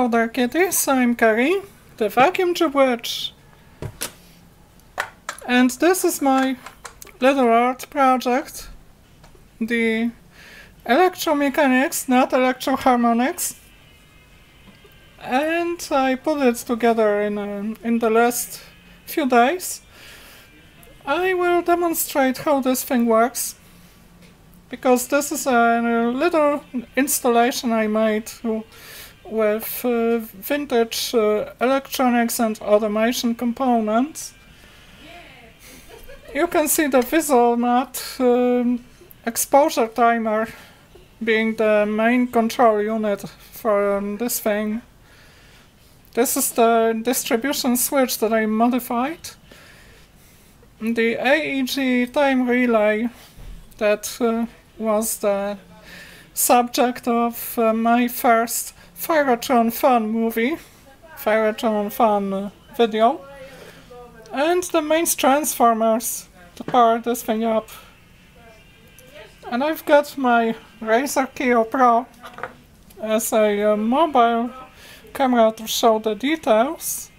Hello there kitties, I'm Keri, the vacuum tube witch. And this is my little art project, the Electro-Mechanix, not Electro-Harmonix. And I put it together in, a, in the last few days. I will demonstrate how this thing works because this is a little installation I made with uh, vintage uh, electronics and automation components. You can see the Visomat um, exposure timer being the main control unit for um, this thing. This is the distribution switch that I modified. The AEG time relay that uh, was the subject of uh, my first Firetron Fun movie, Firetron Fun uh, video, and the main transformers to power this thing up. And I've got my Razer Kiyo Pro as a uh, mobile camera to show the details.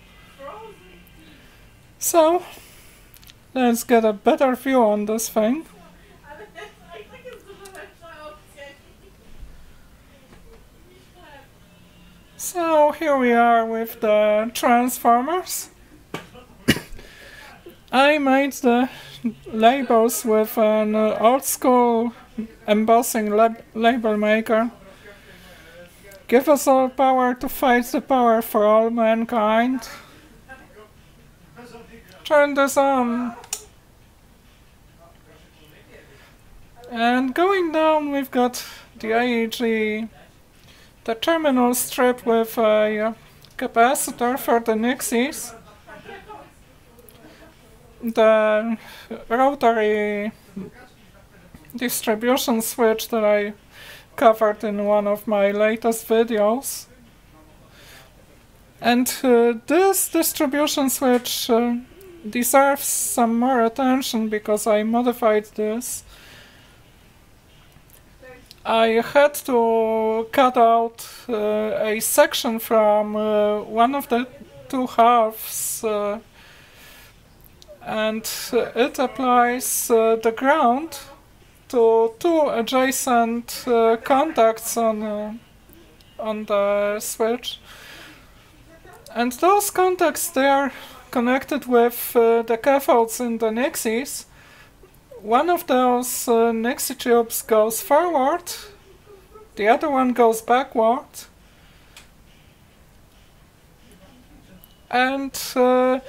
So, let's get a better view on this thing. So here we are with the transformers. I made the labels with an old school embossing lab label maker. Give us all power to fight the power for all mankind. Turn this on. And going down we've got the AEG the terminal strip with a capacitor for the Nixies, the rotary distribution switch that I covered in one of my latest videos. And uh, this distribution switch uh, deserves some more attention because I modified this I had to cut out uh, a section from uh, one of the two halves uh, and it applies uh, the ground to two adjacent uh, contacts on, uh, on the switch. And those contacts they are connected with the cathodes in the Nixies one of those uh, Nixie tubes goes forward, the other one goes backward, and uh,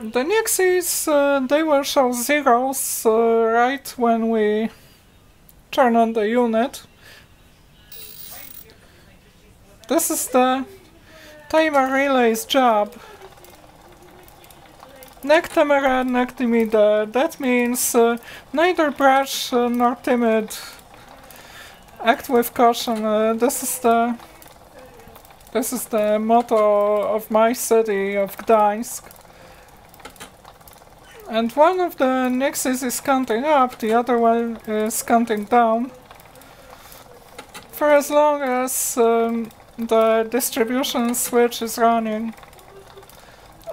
the Nixies, uh, they will show zeros uh, right when we turn on the unit. This is the timer relay's job. Nec temere nec timide. That means uh, neither brash uh, nor timid. Act with caution. Uh, this is the this is the motto of my city of Gdańsk. And one of the Nixies is counting up, the other one is counting down. For as long as um, the distribution switch is running.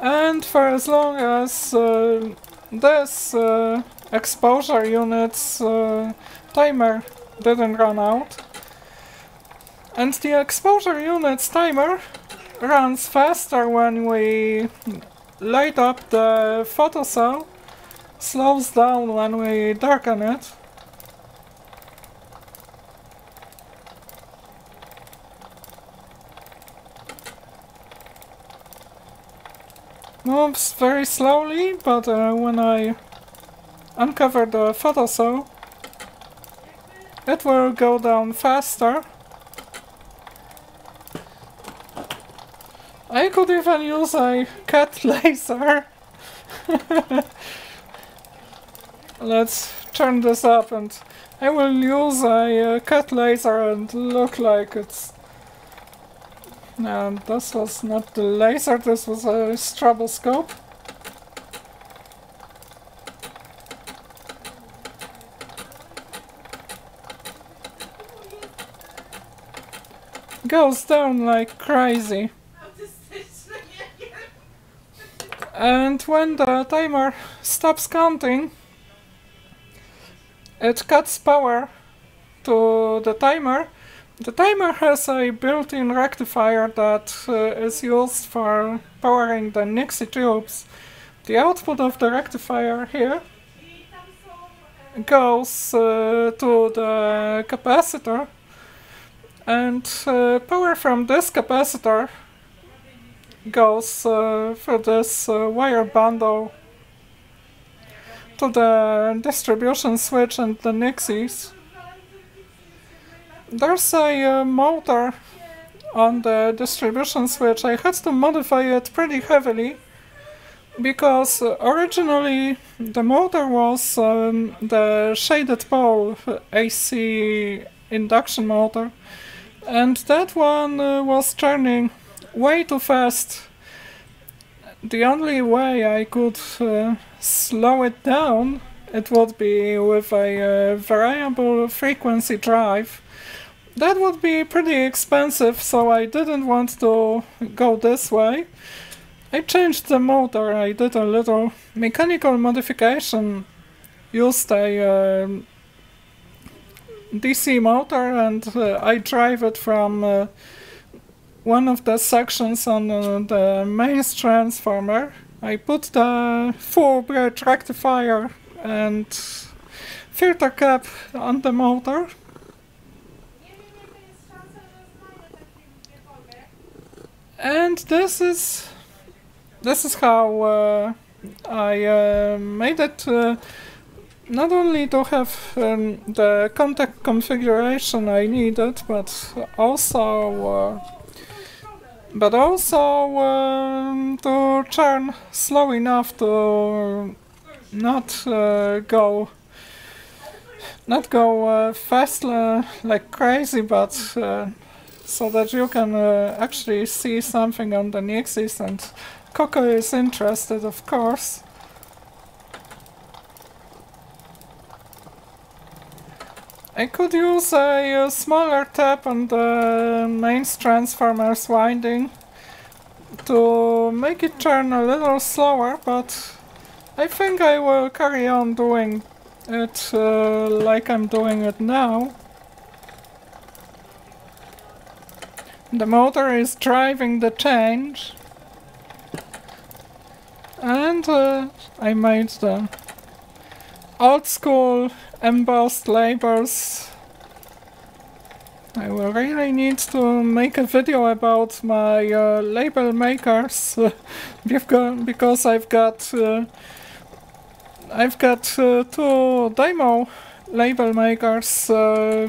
And for as long as uh, this uh, exposure unit's uh, timer didn't run out, and the exposure unit's timer runs faster when we light up the photocell, slows down when we darken it, moves very slowly, but uh, when I uncover the photocell, it will go down faster. I could even use a cat laser. Let's turn this up and I will use a uh, cat laser and look like it's and this was not the laser, this was a stroboscope. goes down like crazy. And when the timer stops counting, it cuts power to the timer. The timer has a built-in rectifier that uh, is used for powering the Nixie tubes. The output of the rectifier here goes uh, to the capacitor and uh, power from this capacitor goes uh, through this uh, wire bundle to the distribution switch and the Nixies. There's a uh, motor on the distribution switch. I had to modify it pretty heavily because originally the motor was um, the shaded pole AC induction motor and that one uh, was turning way too fast. The only way I could uh, slow it down it would be with a uh, variable frequency drive. That would be pretty expensive, so I didn't want to go this way. I changed the motor, I did a little mechanical modification, used a uh, DC motor and uh, I drive it from uh, one of the sections on uh, the mains transformer. I put the full bridge rectifier and filter cap on the motor. And this is this is how uh, I uh, made it uh, not only to have um, the contact configuration I needed, but also uh, but also um, to turn slow enough to not uh, go not go uh, fast like crazy but so that you can uh, actually see something on the and Koko is interested of course I could use a, a smaller tap on the mains transformer's winding to make it turn a little slower, but I think I will carry on doing it uh, like I'm doing it now. The motor is driving the change and uh, I made the old school embossed labels. I will really need to make a video about my uh, label makers because I've got uh, I've got uh, two Dymo label makers uh,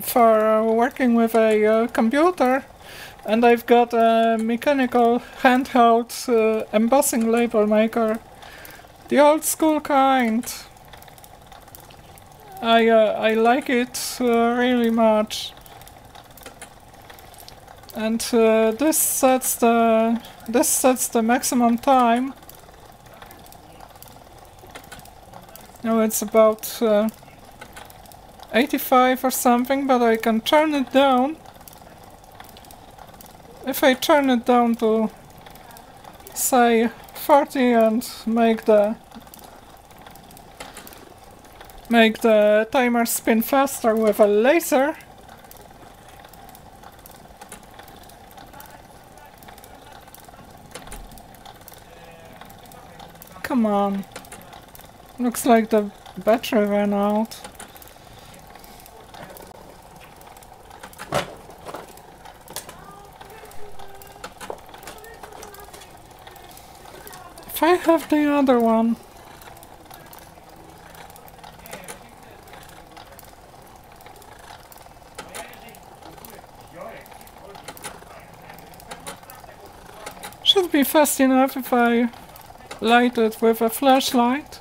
for working with a uh, computer and I've got a mechanical handheld uh, embossing label maker the old school kind I uh, I like it uh, really much. And uh, this sets the this sets the maximum time. Now it's about uh, 85 or something, but I can turn it down. If I turn it down to say 40 and make the make the timer spin faster with a laser. Come on. Looks like the battery ran out. Have the other one... Should be fast enough if I light it with a flashlight.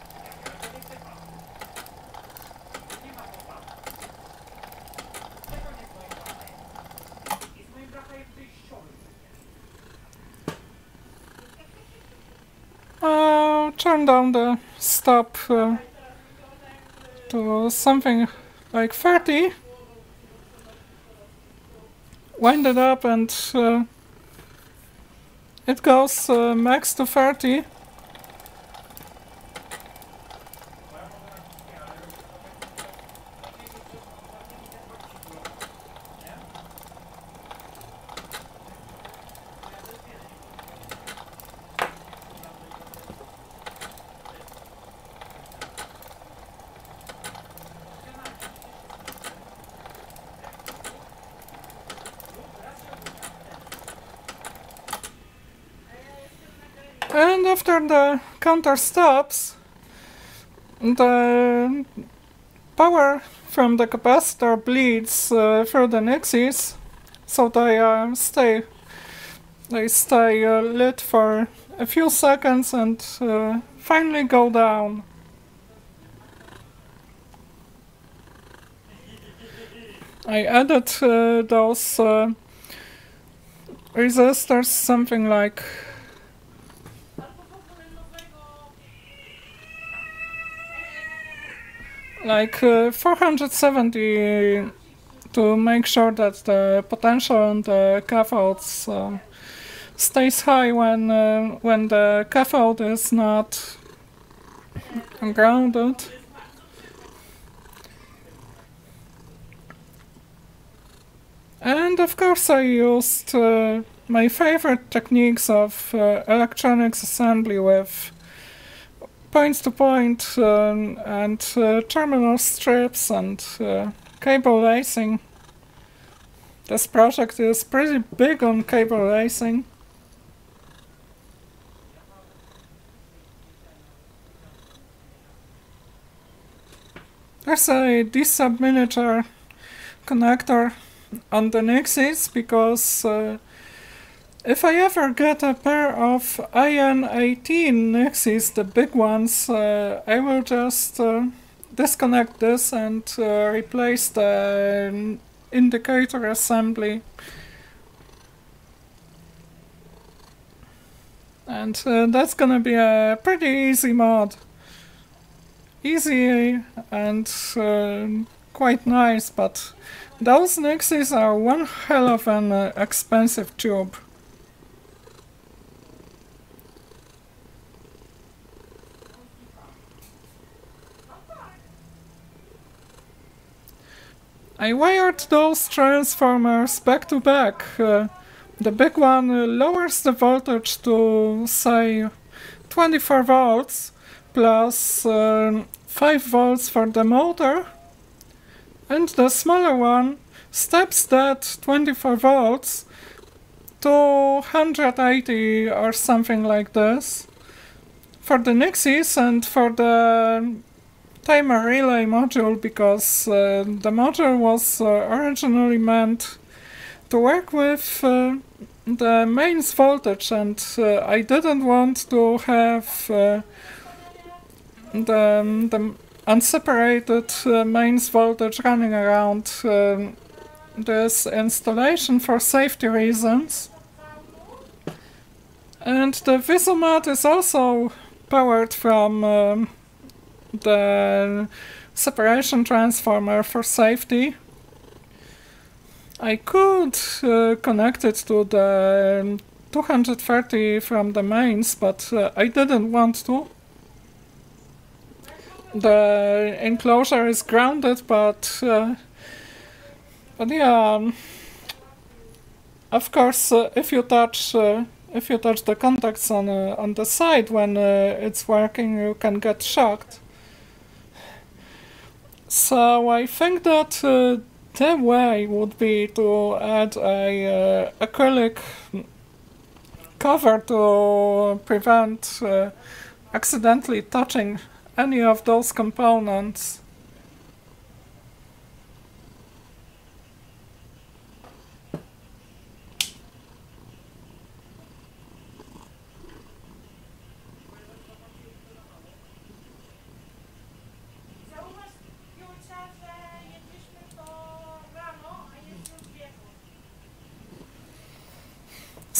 I'll turn down the stop uh, to something like 30 wind it up and uh, it goes uh, max to 30. And after the counter stops, the power from the capacitor bleeds uh, through the Nixies, so they uh, stay they stay uh, lit for a few seconds and uh, finally go down. I added uh, those uh, resistors something like like uh, 470 to make sure that the potential on the cathodes uh, stays high when uh, when the cathode is not grounded. And of course I used uh, my favorite techniques of uh, electronics assembly with points to point um, and uh, terminal strips and uh, cable lacing. This project is pretty big on cable lacing. There's a D-sub miniature connector on the Nixies because uh, if I ever get a pair of IN18 Nixies, the big ones, uh, I will just uh, disconnect this and uh, replace the indicator assembly. And uh, that's gonna be a pretty easy mod. Easy and uh, quite nice, but those Nixies are one hell of an uh, expensive tube. I wired those transformers back to back. Uh, the big one uh, lowers the voltage to, say, 24 volts plus uh, 5 volts for the motor. And the smaller one steps that 24 volts to 180 or something like this for the Nixies and for the timer relay module because uh, the module was uh, originally meant to work with uh, the mains voltage and uh, I didn't want to have the, the unseparated mains voltage running around um, this installation for safety reasons. And the Visomat is also powered from um, the separation transformer for safety. I could uh, connect it to the 230 from the mains, but uh, I didn't want to. The enclosure is grounded, but uh, but yeah, um, of course, uh, if you touch uh, if you touch the contacts on uh, on the side when it's working, you can get shocked. So I think that uh, the way would be to add a uh, acrylic cover to prevent uh, accidentally touching any of those components.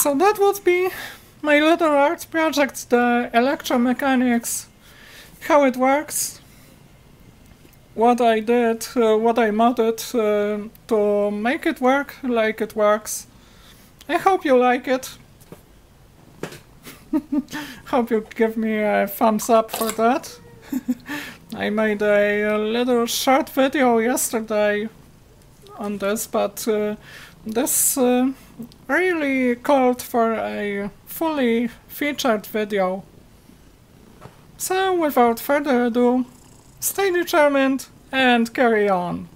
So that would be my little art project, the Electro-Mechanix, how it works. what I did, uh, what I modded uh, to make it work like it works. I hope you like it. hope you give me a thumbs up for that. I made a, a, little short video yesterday on this, but uh, this uh, really called for a fully featured video. So without further ado, stay determined and carry on.